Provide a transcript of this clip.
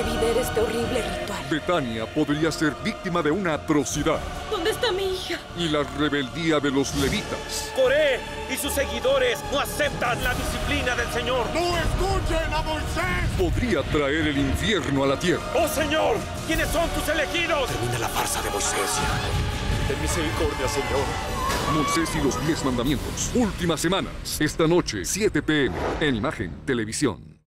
Debí este horrible ritual. Betania podría ser víctima de una atrocidad. ¿Dónde está mi hija? Y la rebeldía de los levitas. Coré y sus seguidores no aceptan la disciplina del Señor. ¡No escuchen a Moisés! Podría traer el infierno a la tierra. ¡Oh Señor! ¿Quiénes son tus elegidos? Termina la farsa de Moisés. Ten misericordia, Señor. Moisés y los diez mandamientos. Últimas semanas. Esta noche, 7 pm. En Imagen Televisión.